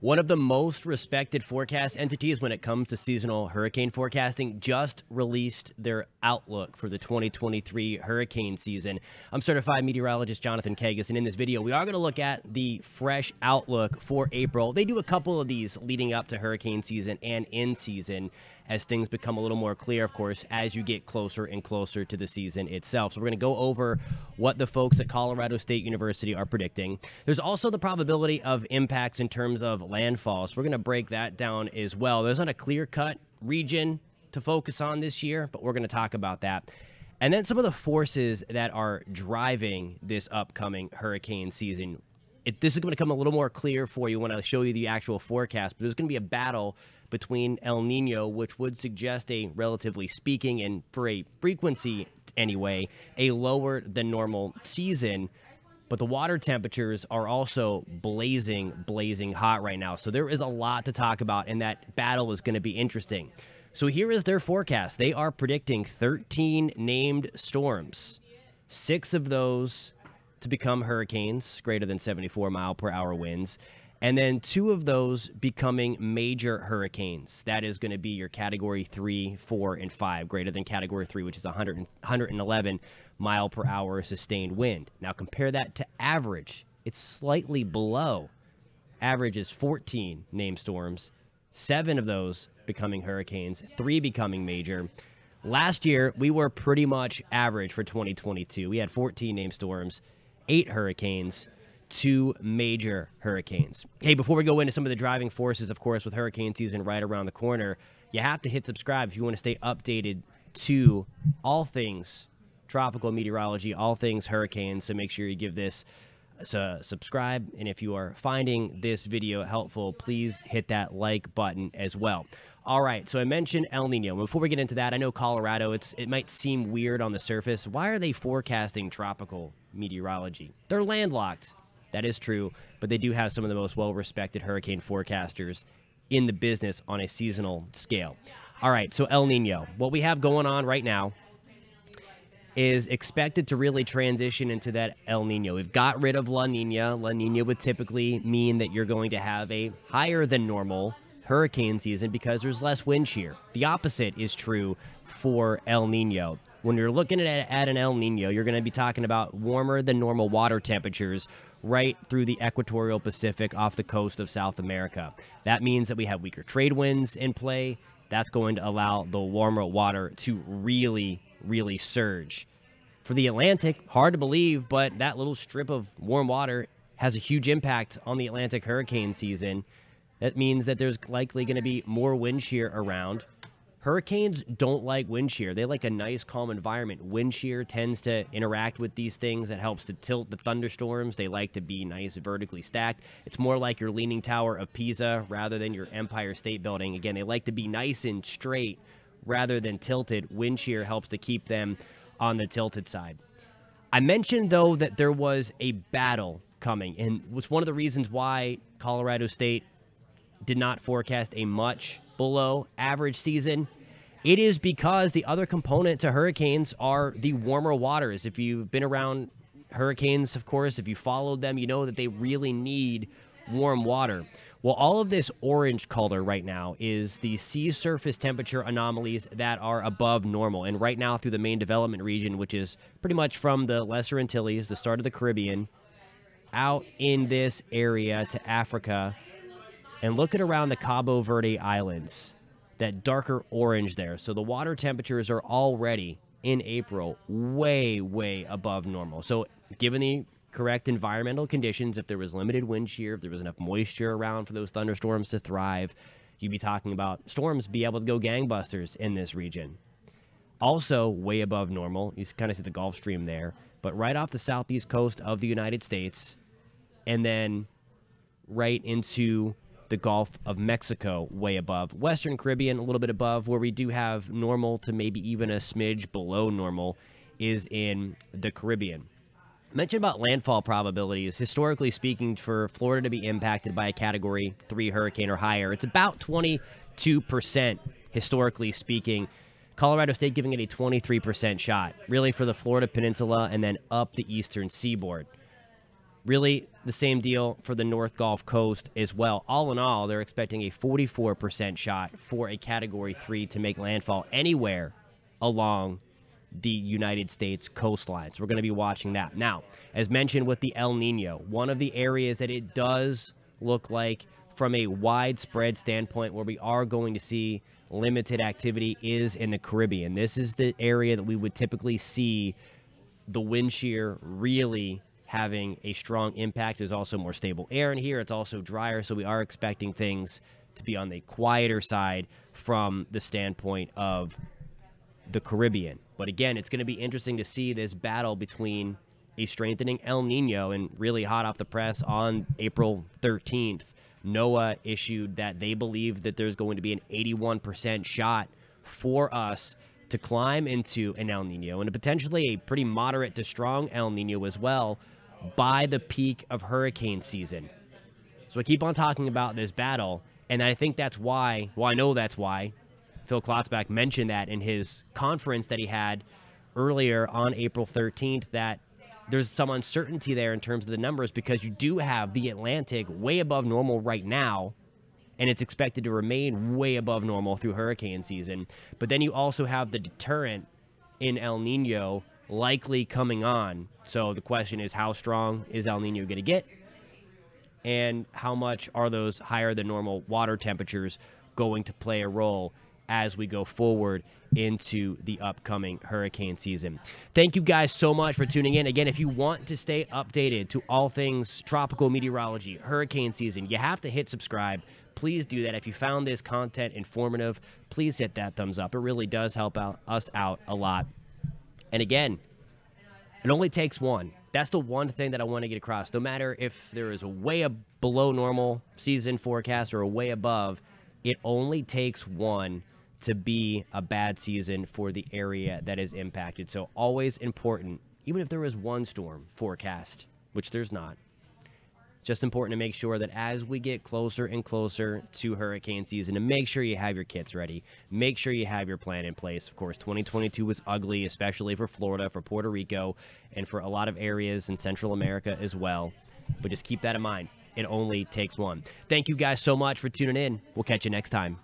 One of the most respected forecast entities when it comes to seasonal hurricane forecasting just released their outlook for the 2023 hurricane season. I'm certified meteorologist Jonathan Kegges, and in this video, we are going to look at the fresh outlook for April. They do a couple of these leading up to hurricane season and in season as things become a little more clear, of course, as you get closer and closer to the season itself. So we're going to go over what the folks at Colorado State University are predicting. There's also the probability of impacts in terms of landfall. So we're going to break that down as well. There's not a clear cut region to focus on this year, but we're going to talk about that. And then some of the forces that are driving this upcoming hurricane season. It, this is going to come a little more clear for you when I show you the actual forecast, but there's going to be a battle between El Nino, which would suggest a relatively speaking, and for a frequency anyway, a lower than normal season. But the water temperatures are also blazing, blazing hot right now. So there is a lot to talk about, and that battle is going to be interesting. So here is their forecast. They are predicting 13 named storms, six of those to become hurricanes, greater than 74 mile per hour winds, and then two of those becoming major hurricanes. That is going to be your category three, four, and five, greater than category three, which is 100, 111 mile per hour sustained wind. Now compare that to average. It's slightly below. Average is 14 named storms, seven of those becoming hurricanes, three becoming major. Last year, we were pretty much average for 2022. We had 14 named storms, eight hurricanes, two major hurricanes. Hey, before we go into some of the driving forces, of course, with hurricane season right around the corner, you have to hit subscribe if you want to stay updated to all things tropical meteorology, all things hurricanes. So make sure you give this a uh, subscribe. And if you are finding this video helpful, please hit that like button as well. All right, so I mentioned El Nino. Before we get into that, I know Colorado, it's it might seem weird on the surface. Why are they forecasting tropical meteorology? They're landlocked. That is true, but they do have some of the most well respected hurricane forecasters in the business on a seasonal scale. All right, so El Nino. What we have going on right now is expected to really transition into that El Nino. We've got rid of La Nina. La Nina would typically mean that you're going to have a higher than normal hurricane season because there's less wind shear. The opposite is true for El Nino. When you're looking at, at an El Nino, you're going to be talking about warmer than normal water temperatures right through the equatorial Pacific off the coast of South America. That means that we have weaker trade winds in play. That's going to allow the warmer water to really, really surge. For the Atlantic, hard to believe, but that little strip of warm water has a huge impact on the Atlantic hurricane season. That means that there's likely going to be more wind shear around. Hurricanes don't like wind shear. They like a nice, calm environment. Wind shear tends to interact with these things. It helps to tilt the thunderstorms. They like to be nice, vertically stacked. It's more like your Leaning Tower of Pisa rather than your Empire State Building. Again, they like to be nice and straight rather than tilted. Wind shear helps to keep them on the tilted side. I mentioned, though, that there was a battle coming, and was one of the reasons why Colorado State did not forecast a much below average season. It is because the other component to hurricanes are the warmer waters. If you've been around hurricanes, of course, if you followed them, you know that they really need warm water. Well, all of this orange color right now is the sea surface temperature anomalies that are above normal. And right now, through the main development region, which is pretty much from the Lesser Antilles, the start of the Caribbean, out in this area to Africa, and look at around the Cabo Verde Islands, that darker orange there. So the water temperatures are already in April way, way above normal. So given the correct environmental conditions, if there was limited wind shear, if there was enough moisture around for those thunderstorms to thrive, you'd be talking about storms be able to go gangbusters in this region. Also, way above normal, you kind of see the Gulf Stream there, but right off the southeast coast of the United States, and then right into the Gulf of Mexico, way above. Western Caribbean, a little bit above, where we do have normal to maybe even a smidge below normal, is in the Caribbean. Mentioned about landfall probabilities. Historically speaking, for Florida to be impacted by a Category 3 hurricane or higher, it's about 22%, historically speaking. Colorado State giving it a 23% shot, really for the Florida Peninsula and then up the eastern seaboard. Really, the same deal for the North Gulf Coast as well. All in all, they're expecting a 44% shot for a Category 3 to make landfall anywhere along the United States coastline. So we're going to be watching that. Now, as mentioned with the El Nino, one of the areas that it does look like from a widespread standpoint where we are going to see limited activity is in the Caribbean. This is the area that we would typically see the wind shear really having a strong impact. There's also more stable air in here. It's also drier, so we are expecting things to be on the quieter side from the standpoint of the Caribbean. But again, it's going to be interesting to see this battle between a strengthening El Nino and really hot off the press on April 13th. NOAA issued that they believe that there's going to be an 81% shot for us to climb into an El Nino and a potentially a pretty moderate to strong El Nino as well by the peak of hurricane season. So I keep on talking about this battle, and I think that's why, well, I know that's why Phil Klotzbach mentioned that in his conference that he had earlier on April 13th that there's some uncertainty there in terms of the numbers because you do have the Atlantic way above normal right now, and it's expected to remain way above normal through hurricane season. But then you also have the deterrent in El Nino likely coming on. So the question is, how strong is El Nino going to get? And how much are those higher than normal water temperatures going to play a role as we go forward into the upcoming hurricane season. Thank you guys so much for tuning in. Again, if you want to stay updated to all things tropical meteorology, hurricane season, you have to hit subscribe. Please do that. If you found this content informative, please hit that thumbs up. It really does help out us out a lot. And again, it only takes one. That's the one thing that I want to get across. No matter if there is a way below normal season forecast or a way above, it only takes one to be a bad season for the area that is impacted. So always important, even if there is one storm forecast, which there's not, just important to make sure that as we get closer and closer to hurricane season, to make sure you have your kits ready, make sure you have your plan in place. Of course, 2022 was ugly, especially for Florida, for Puerto Rico, and for a lot of areas in Central America as well. But just keep that in mind. It only takes one. Thank you guys so much for tuning in. We'll catch you next time.